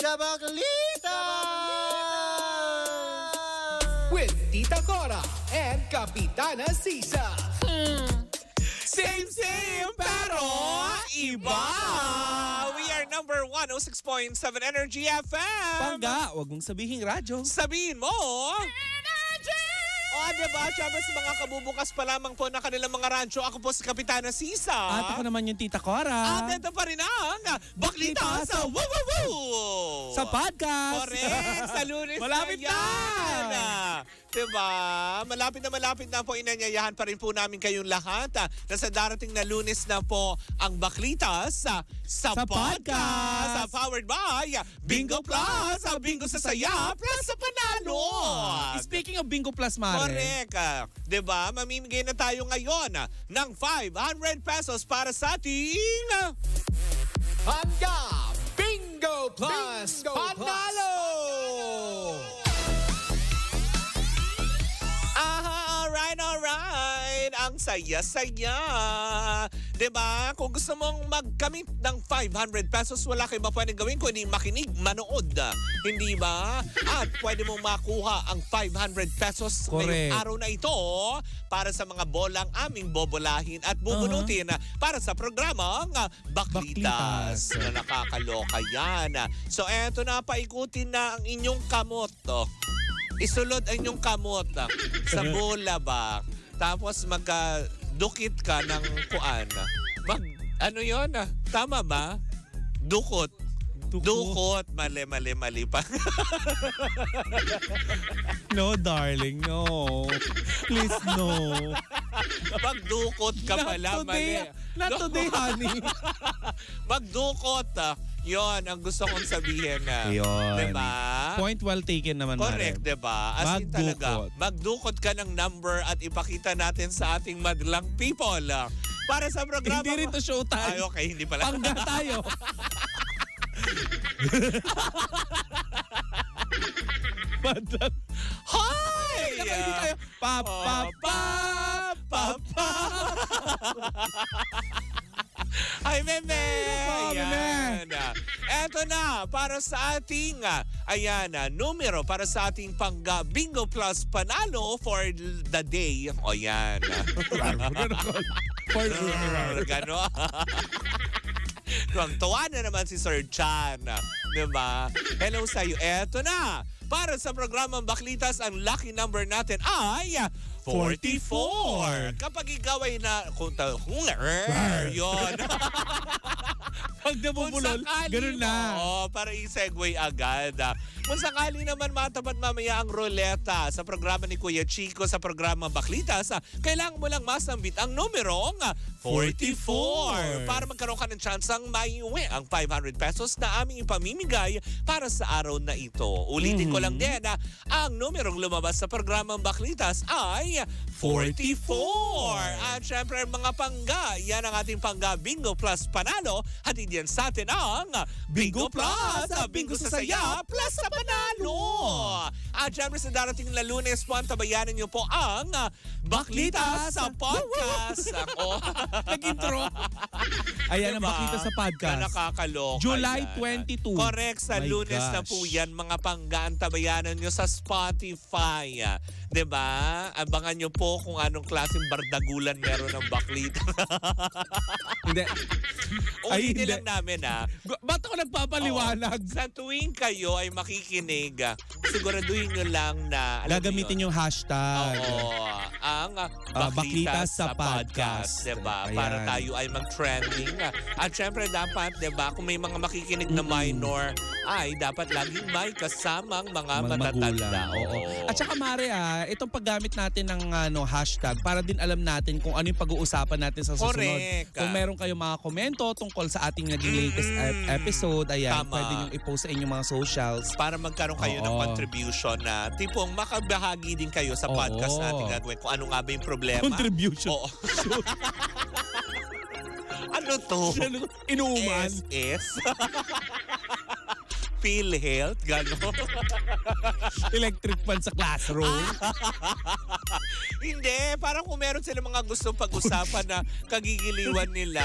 Kabaklita! With Tita Cora and Kapitana Sisa. Same, same, pero iba! We are number 106.7 Energy FM! Pangga, wag mong sabihin radyo. Sabihin mo! O, oh, diba? Siyempre sa mga kabubukas pa lamang po na kanilang mga rancho, ako po si Kapitana Sisa. At ako naman yung Tita Cora. At ito pa rin ang Baklita sa Woo Woo Woo! Sa podcast. Correct! Sa lunes Malapit na yan! Diba? Malapit na malapit na po inanyayahan pa rin po namin kayong lahat ah, na sa darating na lunes na po ang Baklitas sa, sa, Sa podcast. podcast. Sa powered by Bingo Plus! Sa Bingo sa Saya Plus sa Panalo! Speaking of Bingo Plus, Mare. Correct. ah. 'Di ba? Mamimigay na tayo ngayon ah, ng 500 pesos para sa ating ah, Bingo Plus Bingo Plus Panalo! Aha, saya-saya. ba? Kung gusto mong magkamit ng 500 pesos, wala kayo ba pwedeng gawin kundi makinig, manood. Hindi ba? At pwede mong makuha ang 500 pesos ngayong Correct. araw na ito para sa mga bolang aming bobolahin at bubunutin para sa programang Baklitas. Baklitas. Na nakakaloka yan. So eto na, paikutin na ang inyong kamot. Oh. Isulod ang inyong kamot ah, sa bola ba? Tapos magdukit ka ng kuan. Mag, ano yon ah? Tama ba? Dukot. Dukot. Dukot. Mali, mali, mali pa. No, darling, no. Please, no. Magdukot ka pala, not mali. today, not today, honey. Magdukot. ah. Yon ang gusto kong sabihin na. Yun. Diba? Point well taken naman, Correct, Mare. di ba? As in talaga, Magdukot. magdukot ka ng number at ipakita natin sa ating madlang people. ah, Para sa programa. Hindi rin to showtime. Ay, okay, hindi pala. Pangga tayo. Madlang. Hi! Hindi tayo. Pa, pa, Ay, meme! Ayan. Eto na, para sa ating, ah, ayan, ah, numero para sa ating pangga Bingo Plus panalo for the day. O yan. For Gano. Tuwang-tuwa na naman si Sir Chan. Diba? Hello sa'yo. Eto na. Para sa programang Baklitas, ang lucky number natin ay 44. Kapag ikaw ay na... Kung ta... Kung yun. Pag nabubulol, ganun na. Oo, para i-segue agad. ah. Kung sakali naman matapat mamaya ang ruleta sa programa ni Kuya Chico sa programa Baklitas, ah, kailangan mo lang masambit ang numerong ah, 44 para magkaroon ka ng chance ang maiuwi ang 500 pesos na aming ipamimigay para sa araw na ito. Ulitin ko lang din, ah, ang numerong lumabas sa programang Baklitas ay 44. At syempre mga pangga, yan ang ating pangga Bingo Plus Panalo. Hatid yan sa atin ang Bingo Plus, ah, Bingo sa Saya Plus sa Panalo. At syempre sa darating na lunes po, antabayanan niyo po ang ah, Baklita sa Podcast. Ako. Nag-intro. Ayan ang Diba? makita sa podcast. Na nakakaloka July yan. 22. Correct, sa My lunes na gosh. po yan, mga panggaan tabayanan nyo sa Spotify. 'Di ba? Abangan nyo po kung anong klaseng bardagulan meron ng baklita. Hindi. Ay, Ulitin hindi. lang namin ha. Gu- Ba't ako nagpapaliwanag? Sa tuwing kayo ay makikinig, ah, siguraduhin nyo lang na... alam Gagamitin niyo yung hashtag. Oo, ang uh, Ah, Baklitas Baklitas sa sa podcast, podcast. 'di ba? Ayan. Para tayo ay mag-trending. ah. At syempre dapat, 'di ba, kung may mga makikinig na minor, ay dapat laging may kasamang mga Mga matatanda. Oo. At saka Mare, ah, itong paggamit natin ng ano, hashtag para din alam natin kung ano yung pag-uusapan natin sa susunod. Correct. Kung meron kayong mga komento tungkol sa ating naging latest Mm. episode, ayan, Tama. pwede nyo i-post sa inyong mga socials. para magkaroon kayo ng Oo. contribution na tipong makabahagi din kayo sa Oo. podcast natin gagawin kung ano nga ba yung problema. Contribution. Oo. ano to? Inuuman. SS? PhilHealth, gano'n. Electric fan sa classroom. Hindi, parang kung meron sila mga gustong pag-usapan na kagigiliwan nila.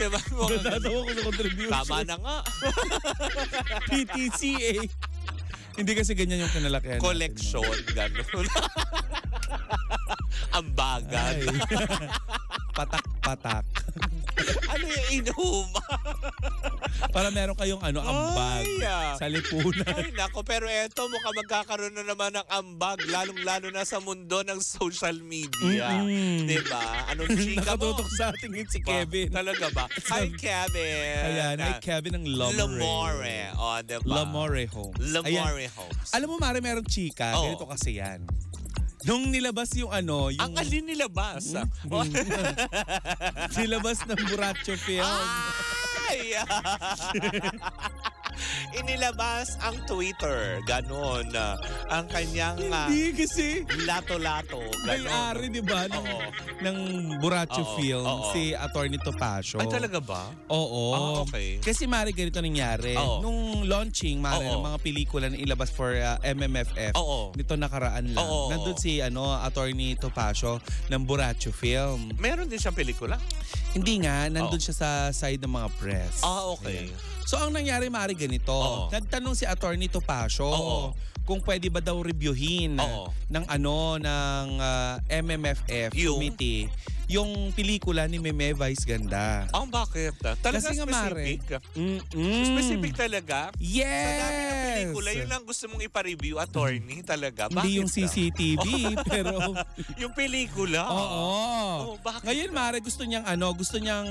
Diba? Natatawa ko sa contribution. Tama na nga. PTCA. Hindi kasi ganyan yung kinalakihan. natin, Collection, gano'n. Ang bagal. Patak-patak. ano yung inuma? Para meron kayong ano, ambag Ay, ah. sa lipunan. Ay, nako, pero eto, mukhang magkakaroon na naman ng ambag, lalong-lalo na sa mundo ng social media. Mm-mm. Diba? Anong chika mo? Nakatutok sa ating si Ba? Kevin. Talaga ba? Hi, Kevin. Ayan, ay Ah, Kevin ng Lamore. Lamore. O, diba? Lamore Homes. Ayan. Lamore Homes. Alam mo, Mare, meron chika. Oo. Ganito kasi yan. Nung nilabas yung ano, yung Ang alin nilabas. ah. nilabas ng Buracho film. Ay! Inilabas ang Twitter. Ganon. ah, ang kanyang ah, Hindi kasi lato-lato. Ganon. may-ari, di ba, ng, ng Buracho Oo, film, oo. si Attorney Topacio. Ay, talaga ba? Oo. Ah, okay. Kasi Mari, ganito nangyari. Oo. Nung launching, Mari, Oo. ng mga pelikula na ilabas for uh, MMFF, Oo. nito nakaraan lang. Oo. Nandun si ano, Attorney Topacio ng Buracho film. Meron din siyang pelikula? Hindi nga, nandun Oo. siya sa side ng mga press. Ah, okay. So ang nangyari Mari ganito, Oo. nagtanong si Attorney Topacio Oo. kung pwede ba daw reviewin Oo. ng ano ng ah, MMFF Yung? committee yung pelikula ni Meme Vice Ganda. Ang bakit? ah? Talaga Kasi nga, specific? Mm-mm. Specific talaga? Sa dami ng Yes! pelikula, yun ang gusto mong ipa-review, attorney, talaga. Bakit Hindi yung? CCTV, pero Yung pelikula? oo. Oh, bakit Ngayon? Mare gusto niyang ano, gusto niyang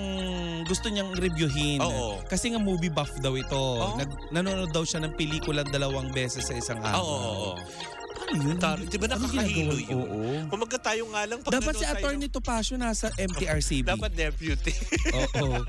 gusto niyang reviewin. Oo. Kasi nga movie buff daw ito. Oo. Nag, nanonood daw siya ng pelikula dalawang beses sa isang araw. Oo, oo. Ano di ba Ano nakakahilo yun? Oo. Kumaga tayo nga lang pag Dapat si tayo Attorney Topacio nasa MTRCB. Dapat deputy. Oo.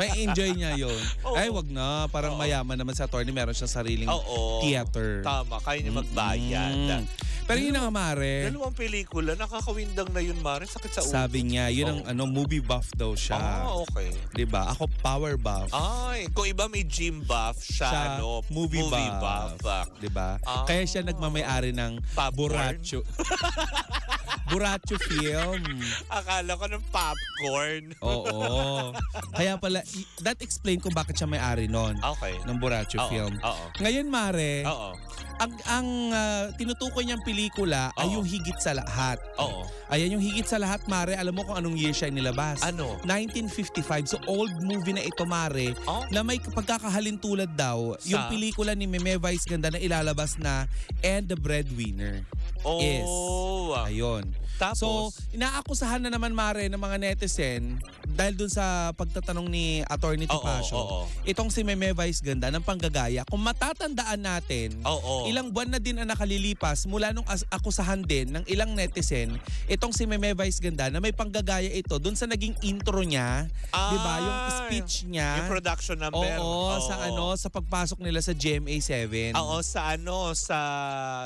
May enjoy niya yon. Ay, wag na. Parang Oo. mayaman naman sa attorney. Meron siyang sariling Oo. theater. Tama, kaya niya magbayad. Mm. Pero yun na nga, Mare. Dalawang pelikula, nakakawindang na yun, Mare. Sakit sa ulo. Sabi niya, yun ang ano, movie buff daw siya. Ah, okay. 'Di ba? Ako power buff. Ay, kung iba may gym buff, siya, Siya, ano, movie buff. buff. 'Di ba? Ah. Kaya siya nagmamayari ng Popcorn? Buracho. Buracho film. Akala ko ng popcorn. Oo. Kaya pala, that explain kung bakit siya may-ari nun Okay. ng Buracho Oo, film. Oo. Ngayon, Mare, Oo. ang, ang ah, tinutukoy niyang pelikula ay Oo. yung higit sa lahat. Oo. Ayan yung higit sa lahat, Mare. Alam mo kung anong year siya nilabas? Ano? 1955. So, old movie na ito, Mare, Oh? na may pagkakahalintulad daw yung Sa? pelikula ni Meme Vice Ganda na ilalabas na And the Breadwinner. Yes. Oh. Ayun. Tapos, So, inaakusahan na naman Mare ng mga netizen dahil dun sa pagtatanong ni Attorney Oo, Topacio. oo. Itong si Meme Vice Ganda ng panggagaya. Kung matatandaan natin, oo. ilang buwan na din ang nakalilipas mula nung akusahan din ng ilang netizen itong si Meme Vice Ganda na may panggagaya ito dun sa naging intro niya, 'di ba? Yung Ah, speech niya. Yung production number. Oo, sa ano, sa pagpasok nila sa GMA7. Oo, sa ano, sa...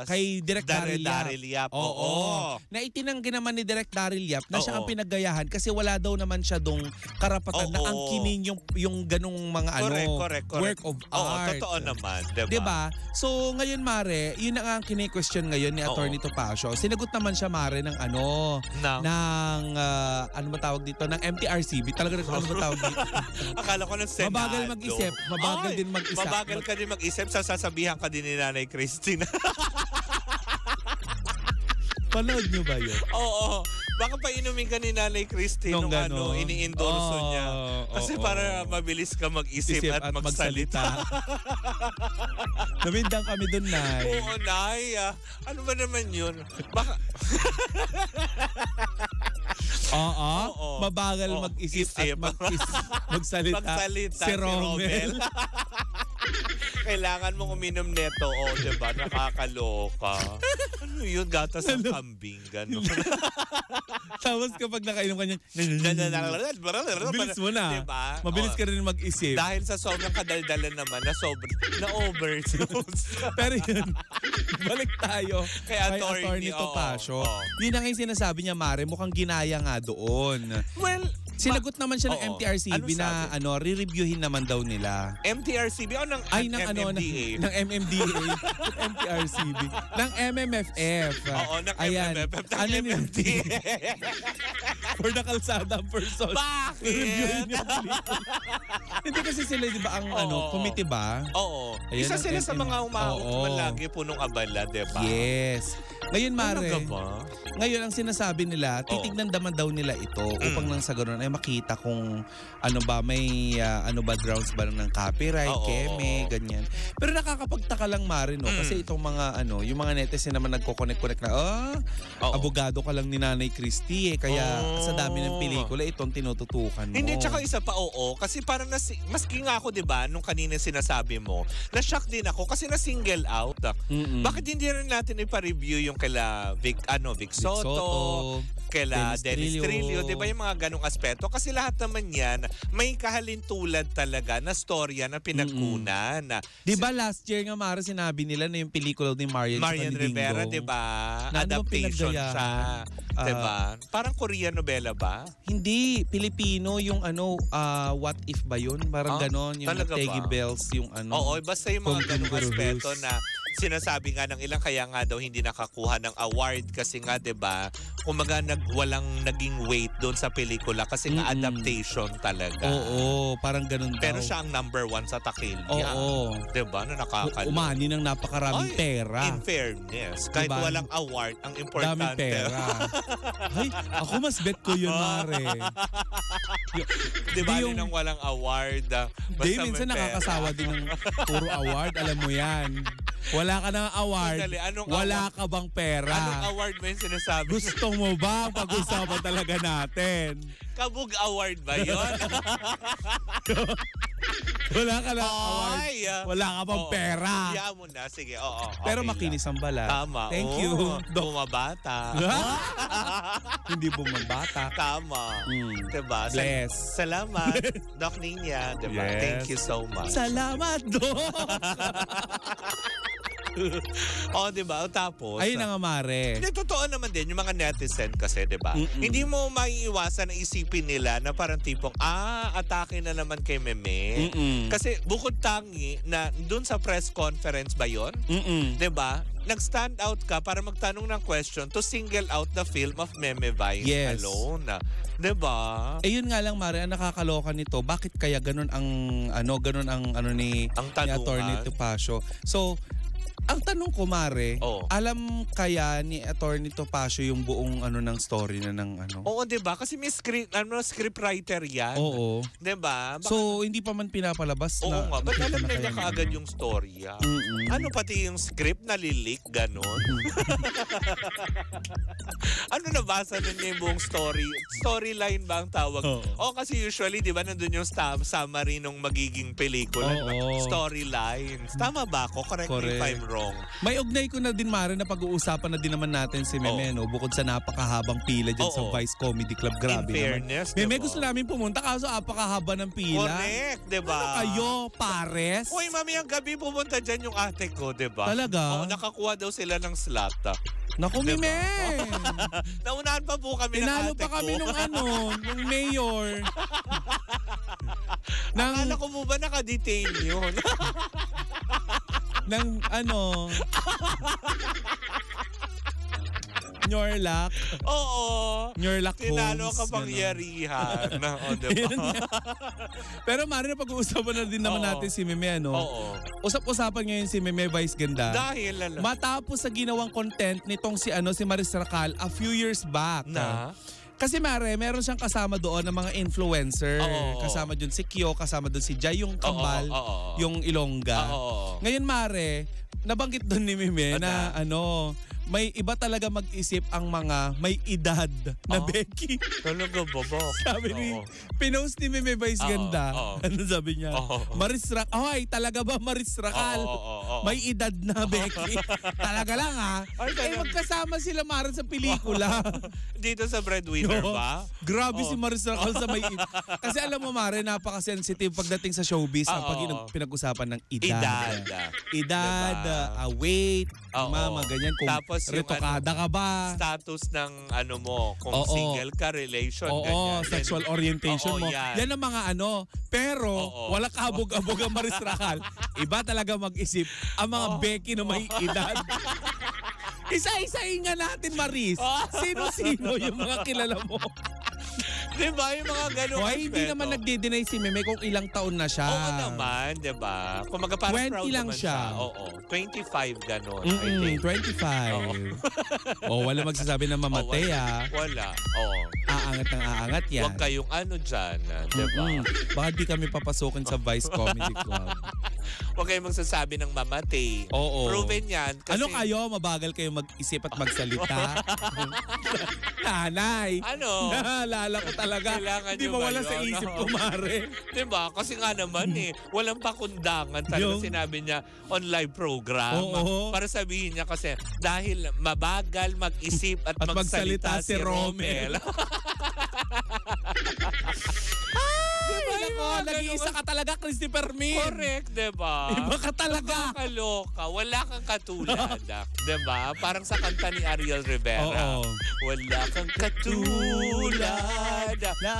Kay Direk Dar- Daryl Yap. Oo. Oo. Na itinanggi naman ni Direk Daryl Yap na siya Oo. ang pinaggayahan kasi wala daw naman siya dong karapatan na Oo. angkinin yung yung ganung mga ano Correct, correct, correct. work of Oo, art. totoo naman. Diba? 'Di ba? So ngayon Mare, yun na nga ang kini-question ngayon ni Oo. Attorney Topacio. Sinagot naman siya Mare ng ano, Na, ng ah, ano ba tawag dito? Ng MTRCB. Talaga ano ba tawag dito? akala ko ng Senado. Mabagal mag-isip, mabagal Ay, din mag-isip. Mabagal ka din mag-isip. Sasasabihan ka din ni Nanay Christine. Panood niyo ba 'yun? Oo. Baka pa inumin ka ni Nanay Christine nung, Nung ano, ini-endorso Oo, niya. Kasi oo. para mabilis ka mag-isip Isip at, magsalita. Nawindang kami doon, Nay. Oo, Nay. ah. Ano ba naman yun? Baka, Oo. Oo. Mabagal Oo, mag-isip isip. at mag-is, magsalita. magsalita si Romel. Kailangan mong uminom neto, o, oh, diba? Nakakaloka. Ano yun? Gatas ng kambing, gano'n. Tapos kapag nakainom ka niyan, mabilis mo na. Diba? Mabilis Oo. ka rin mag-isip. Dahil sa sobrang kadaldalan naman, na sobr na overdose. Pero yun, balik tayo Kay attorney, oo. Topacio. Oo. Yun ang yung sinasabi niya, Mare, mukhang ginaya nga doon. well, Sinagot naman siya ng Oo. MTRCB Ano na sabi? ano, re-reviewin naman daw nila. MTRCB o ng Ay, ng ano, ng, MMDA? ng MMDA, ng MTRCB, ng MMFF. Oo, ng Ayan. MMFF, ng Ano yun? MMDA. For the kalsada person. Reviewin Bakit? yung pelikula. Hindi kasi sila, di ba, ang ano, Oo. committee ba? Oo. Ayan Isa ang sila sa mga Oo. man lagi punong abala, di ba? Yes. Ngayon, Mare, Talaga ba? ngayon ang sinasabi nila, titignan naman daw nila ito upang nang sa ganun ay makita kung ano ba, may ah, ano ba grounds ba ng copyright, Oo, keme, ganyan. Pero nakakapagtaka lang, Mare, no? Mm. Kasi itong mga ano, yung mga netizen naman nagko-connect-connect na, ah, Oo. abogado ka lang ni Nanay Christie eh, kaya Oo. sa dami ng pelikula, itong tinututukan mo. Hindi, tsaka isa pa, oo. Kasi parang, nasi, maski nga ako, di ba, nung kanina sinasabi mo, na-shock din ako kasi na-single out. Mm-mm. Bakit hindi rin natin ipa-review yung kaila Vic, ano, Vic Vic Soto, Soto, kaila Dennis Trillo. Di ba yung mga ganong aspeto? Kasi lahat naman yan, may kahalintulad talaga na storya na pinagkunan. Na, Di ba last year nga, Mare, sinabi nila na yung pelikula ni Marian, Marian. Rivera, di ba? Ano Adaptation pinagdayahan? siya. Di Ah, ba? Parang Korean novela ba? Hindi, Pilipino yung ano, ah, what if ba yun? Parang Ah, ganon, yung Tegi? Bells, yung ano. Oo, basta yung mga ganong aspeto na sinasabi nga ng ilang kaya nga daw hindi nakakuha ng award kasi nga 'di ba kumaga nag walang naging weight doon sa pelikula kasi nga Mm-mm. adaptation talaga. Oo, parang ganun Pero daw. siya ang number one sa takilya. Oo. 'Di ba? Na nakakalo. Umani ng napakaraming Ay, pera. In fairness, kahit Diba? walang award, ang Daming importante. pera. Ay, ako mas bet ko yun, Mare. Di ba Di yung- nang walang award? ah, Di, basta may minsan nakakasawa din ng puro award. Alam mo yan. Wala ka ng award. Sandali, anong Wala award? ka bang pera? Anong award ba yung sinasabi? Gusto mo ba ang pag-usapan talaga natin? Kabug award ba yun? Wala ka ng award. Ah. Wala ka bang Oo. pera? Hayaan mo na. Sige, oo. Pero okay makinis lang. ang balat. Tama. Thank oo. you. Dok. Bumabata. Hindi bumabata. Tama. Mm. Diba? Sal- Bless. Salamat, Doc Ninya. Diba? Yes. Thank you so much. Salamat, Dok! oh, diba? O, Tapos, Ayun na nga, Mare. Hindi, totoo naman din, yung mga netizen kasi, di ba? Hindi mo maiiwasan na isipin nila na parang tipong, ah, atake na naman kay Meme. Mm-mm. Kasi bukod tangi na dun sa press conference ba yon? Mm-mm. 'Di ba? Nag-stand out ka para magtanong ng question to single out the film of Meme Vines Yes. alone. 'Di ba? Eh yun nga lang Mare, ang nakakaloka nito, bakit kaya ganun ang ano, ganun ang ano ni Ang ni tanungan. Attorney Topacio. So, ang tanong ko Mare, Oo. alam kaya ni Attorney Topacio yung buong ano ng story na ng ano? Oo, 'di ba? Kasi may script ano script writer 'yan. Oo. 'Di ba? Baka- So, hindi pa man pinapalabas Oo na. nga, ba't nakita alam na kaya niya kaagad yung storya? Mm-mm. Ano pati yung script nalilik, ganon? ano nabasa nun niya yung buong story? Storyline ba ang tawag? Oo. Oh, kasi usually, di ba, nandun yung sta- summary nung magiging pelikula. Oo. Storylines. Tama ba ako? Correct, me if Correct. I'm wrong. May ugnay ko na din Mare na pag-uusapan na din naman natin si Meme, no? Bukod sa napakahabang pila dyan sa Oo. Vice Comedy Club. Grabe In naman. fairness, Meme, diba? gusto namin pumunta kaso napakahaba ng pila. Correct, di ba? Ano kayo, pares? Uy, mami, ang gabi pumunta dyan yung ate ko, di ba? Talaga? Oo, nakakuha daw sila ng slot. ah. Naku, Diba? Meme! Naunahan pa po kami ng Tinalo ate pa kami ko. nung ano, nung mayor. nang, Akala ko mo ba naka-detain yun? nang ano, Nyorlak. Oo. Tinalo Holmes, ka pangyarihan. o, Yun diba? Pero Mare, na pag-uusapan na din naman Oo. natin si Meme, ano? Oo. Usap-usapan ngayon si Meme Vice Ganda. Dahil, lala. Matapos sa ginawang content nitong si ano si Maris Racal a few years back. na? Kasi Mare, meron siyang kasama doon ng mga influencer. Oo. Kasama doon si Kyo, kasama doon si Jay yung Kambal, Oo, oo, oo. yung Ilongga. Oo. Ngayon Mare, nabanggit doon ni Mime Ano? na ano, may iba talaga mag-isip ang mga may edad na Oh. Becky. Talaga ba ba? Sabi ni, pinost ni Mime Vice Oo, Ganda. oo. Ano sabi niya? Oo. Maris Rak, ay talaga ba Maris Rakal? Oo, oo, oo. May edad na Becky. talaga lang ha. Ay, eh magkasama sila Mara sa pelikula. Dito sa breadwinner No? ba? Grabe Oo. si Maris Rakal sa may edad. Kasi alam mo Mare, napaka-sensitive pagdating sa showbiz ang Oo. pag pinag-usapan ng edad. Edad. Edad, Diba? ah, weight, Oo. mama, ganyan. Kung Tapos Tapos yung Retokada ano, ka ba? status ng ano mo, kung Oo. single ka, relation, Oo, ganyan. sexual orientation Oo, mo. yan. Yan. ang mga ano. Pero, Oo. wala kabog-abog ang Maris Rakal. Iba talaga mag-isip ang mga Oo. Becky na may edad. Isa-isahin nga natin, Maris. Sino-sino yung mga kilala mo? Di ba? Yung mga ganong Hoy, hindi naman nagde-deny si Meme kung ilang taon na siya. Oo naman, di ba? Kung maga parang 20 proud lang naman siya. Oo, 25 ganon. I think. 25. oh, wala magsasabi na mamatay Oh, wala. ah. Wala. Oo. Aangat ng aangat yan. Huwag kayong ano dyan, ah, di ba? Mm-mm. Baka di kami papasukin sa Vice Comedy Club. Huwag kayong magsasabi ng mamatay. Oo. Proven yan. Kasi, Ano kayo? Mabagal kayo mag-isip at magsalita? Nanay! Ano? Naalala ko talaga. Kailangan mo ba wala sa isip Oo. ko, Mare. Di ba? Kasi nga naman eh, walang pakundangan. Talaga Yung- sinabi niya on live program. Oo. Para sabihin niya kasi dahil mabagal mag-isip at, At magsalita magsalita, si Romel. Mga nag-iisa ka talaga, Christopher Min. Correct, di ba? Iba ka talaga. Kaloka. Wala kang katulad. ah. di ba? Parang sa kanta ni Ariel Rivera. Oo. Wala kang katulad. La la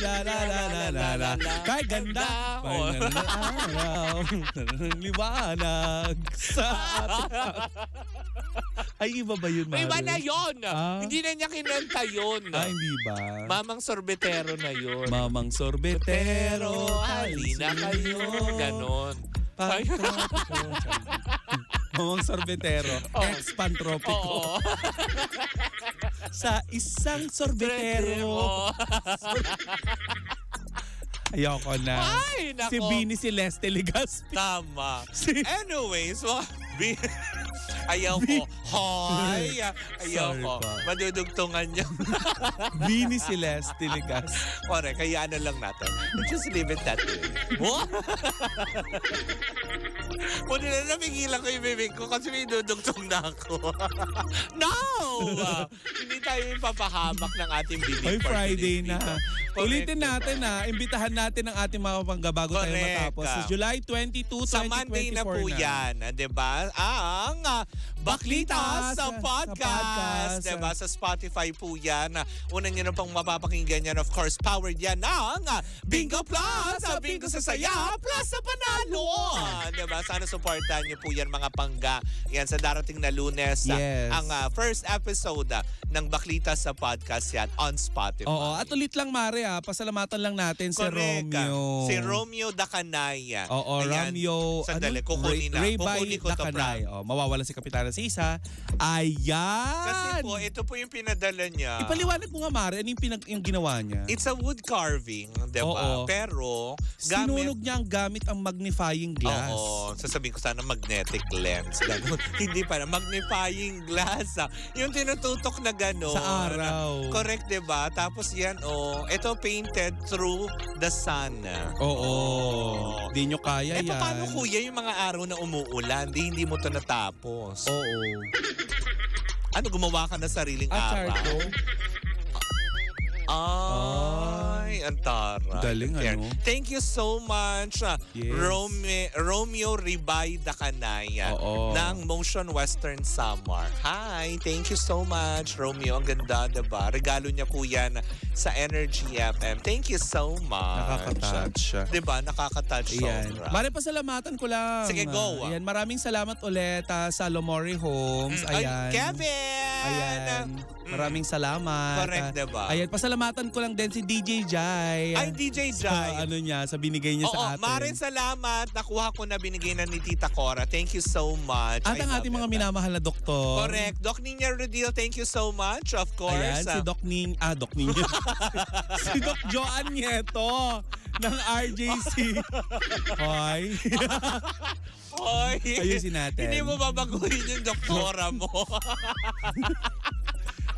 la la la la la la Kay ganda ganda araw Liwanag Sa ating Ay iba ba yun May iba Mare? na yun. Ah. Hindi na niya kinanta yun. Ah hindi ba Mamang sorbetero na yun. Mamang sorbetero halina kayo. Ganon. Mamang sorbetero Oh. Ex-pantropiko Oo. Sa isang sorbetero Ayoko na Ay, nako. Si Bini Celeste Legaspi Tama. Si- Anyways, mga... Bi- Ayaw ko. Hoy! Ayaw Sorry ko. pa. Madudugtungan niya. Bini Celeste Legaspi Correct. Kaya ano lang natin. Just leave it that way. What? Muna na napigilan ko yung bibig ko kasi may dudugtong na ako. no! Ah, hindi tayo ipapahamak ng ating bibig. Ay, for Friday na. Correct, Ulitin diba? natin na, imbitahan natin ang ating mga panggabago tayo matapos. Sa July 22, 2024 Sa Monday na po yan, ah, 'di ba? Ang ah, Baklita sa sa- podcast, sa podcast. 'di ba? Sa Spotify po yan. Ah, Una niyo na pong mapapakinggan yan, of course, powered yan ng ah, Bingo Plus, sa Bingo sa Saya, plus sa Panalo. Ah, 'Di ba? Sana supportahan niyo po yan mga pangga. Yan sa darating na Lunes, ah, Yes. ang ah, first episode ah, ng Baklita sa podcast yan on Spotify. Oo, at ulit lang Mare ah, pasalamatan lang natin si Correct. Romeo. Si Romeo Dacanaya. Oo, Ayan. Romeo. Sandali, ano? kukunin na. Ray, Kukunin ko to, Dacanay. Oh, mawawala si Kapitana Sisa. Ayan! Kasi po, ito po yung pinadala niya. Ipaliwanag mo nga Mare, ano yung, pinag- yung ginawa niya? It's a wood carving, di ba? Oo. Pero, Sinunog gamit... niya ang gamit ang magnifying glass. Oo, sasabihin ko sana magnetic lens. Ganun. Hindi pa na, magnifying glass. Ah. Yung tinututok na gano'n. Sa araw. Correct, di ba? Tapos yan, oh, ito painted through the sun. Oo. Di nyo kaya Eh, yan. paano kuya yung mga araw na umuulan? Di hindi mo to natapos. Oo. Ano, gumawa ka na sariling Ah, araw? charcoal? Ay, ang tara. Galing, Fair. ano? Thank you so much, uh, Yes. Rome, Romeo Ribay Dacanaya Oo. ng Motion Western Summer. Hi, thank you so much, Romeo. Ang ganda, diba? Regalo niya po yan sa Energy FM. Thank you so much. Nakaka-touch. Diba? Nakaka-touch Ayan. sobra. Mare, pasalamatan ko lang. Sige, go. Ayan, maraming salamat ulit ah, sa Lomori Homes. Mm, ay, Ayan. Kevin! Ayan. Mm. Maraming salamat. Correct, Ah, diba? Ayan, pasalamatan ko lang din si DJ Jai. Ay, DJ Sa Jai. ano niya, sa binigay niya Oo, sa atin. Marin, salamat. Nakuha ko na binigay na ni Tita Cora. Thank you so much. At I ang ating mga minamahal na doktor. Correct. Doc Nina Rodil, thank you so much. Of course. Ayan, si Ah, Doc Ning, ah, Doc Ning. si Doc Joan Nieto ng RJC. Hoy. Oy. Ayusin natin. Hindi mo babaguhin yung doktora mo.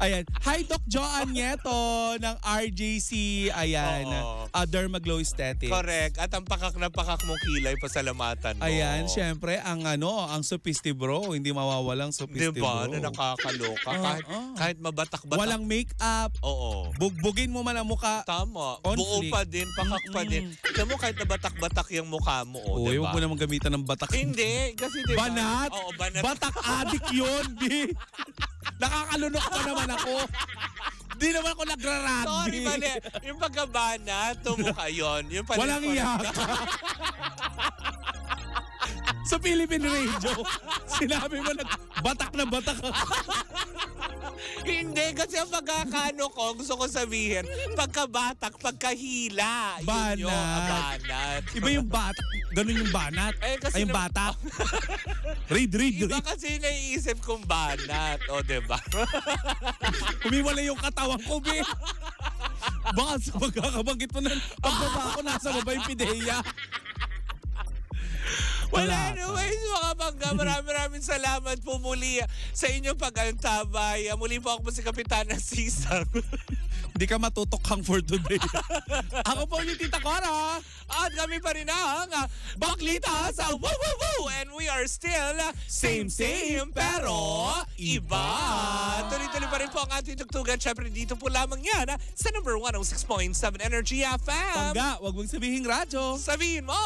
Ayan. Hi, Doc Joan Nieto ng RJC. Ayan. Oo. Uh, Dermaglow Aesthetics. Correct. At ang pakak na pakak mong kilay, pasalamatan mo. Ayan, syempre, ang ano, ang sopisti bro. Hindi mawawalang sopisti Diba? bro. Na nakakaloka. Oo, kahit, oo. kahit mabatak-batak. Walang make-up. Oo. Bugbugin mo man ang muka. Tama. On Buo pa din, pakak pa din. Alam mo, kahit nabatak-batak yung mukha mo, oh, Uy, diba? huwag mo naman gamitan ng batak. Hindi, kasi diba? Banat? Oo, banat. Batak adik yun, di. Nakakalunok pa naman ako. Di naman ako nagrarugby. Sorry, mali. Yung pagkabanat, tumukha yun. Yung pala- Walang iyak. Sa Philippine Radio, sinabi mo nag batak na batak ako. Hindi, kasi ang pagkakano ko, gusto ko sabihin, pagkabatak, pagkahila. Yun yung Banat. banat. Iba yung batak, ganun yung banat. Eh, kasi Ay, yung batak. read, read, Iba read. kasi naiisip kong banat. O, diba? Umiwala yung katawan ko, be. Baka sa pagkakabanggit mo nun, pagbaba ako, nasa baba yung pideya. Well, Wala. anyways, mga bangga, maraming maraming salamat po muli sa inyong pag-antabay. Muli po ako po si Kapitana Sisang. Hindi ka matutokhang for today. ako po yung Tita Cora. At kami pa rin ang ah, Baklita sa Woo Woo Woo! And we are still ah, same same pero iba. Tuloy-tuloy pa rin po ang ating tugtugan. Siyempre dito po lamang yan ah, sa number 106.7 Energy FM. Pangga, wag mong sabihin radyo. Sabihin mo,